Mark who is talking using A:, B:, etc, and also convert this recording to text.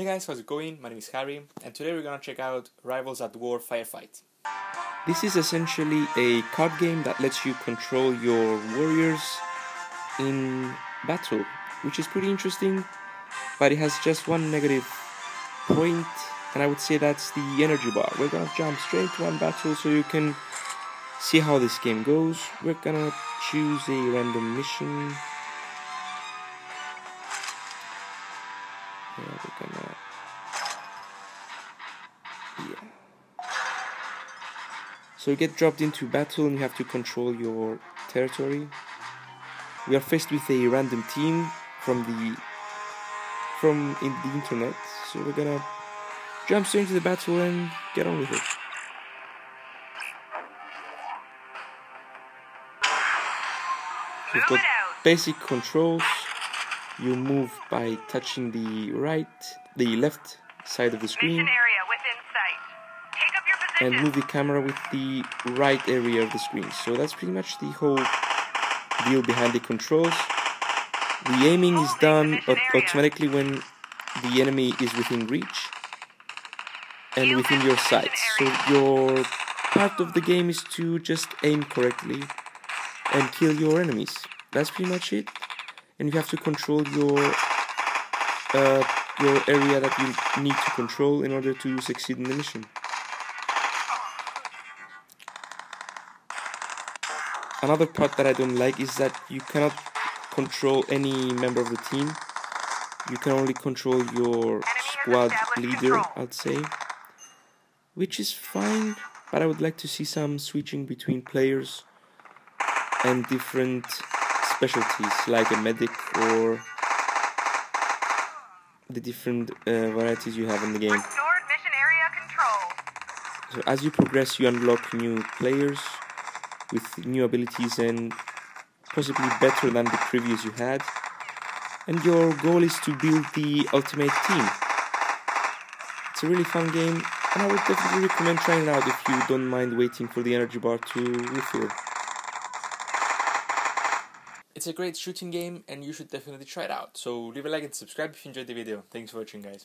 A: Hey guys, how's it going? My name is Harry, and today we're gonna check out Rivals at War Firefight.
B: This is essentially a card game that lets you control your warriors in battle, which is pretty interesting, but it has just one negative point, and I would say that's the energy bar. We're gonna jump straight to one battle so you can see how this game goes. We're gonna choose a random mission. Yeah, we're gonna. Yeah. So you get dropped into battle and you have to control your territory. We are faced with a random team from the from in the internet, so we're gonna jump straight into the battle and get on with it. We've got basic controls. You move by touching the right, the left side of the screen,
C: area within sight. Take up your
B: and move the camera with the right area of the screen. So that's pretty much the whole deal behind the controls. The aiming is done automatically when the enemy is within reach and within your sight. So your part of the game is to just aim correctly and kill your enemies. That's pretty much it. And you have to control your uh, your area that you need to control in order to succeed in the mission. Another part that I don't like is that you cannot control any member of the team. You can only control your squad leader, I'd say. Which is fine, but I would like to see some switching between players and different specialties like a medic or the different uh, varieties you have in the game.
C: Restored mission area control.
B: So as you progress, you unlock new players with new abilities and possibly better than the previous you had. And your goal is to build the ultimate team. It's a really fun game, and I would definitely recommend trying it out if you don't mind waiting for the energy bar to refill.
A: It's a great shooting game, and you should definitely try it out. So leave a like and subscribe if you enjoyed the video. Thanks for watching, guys.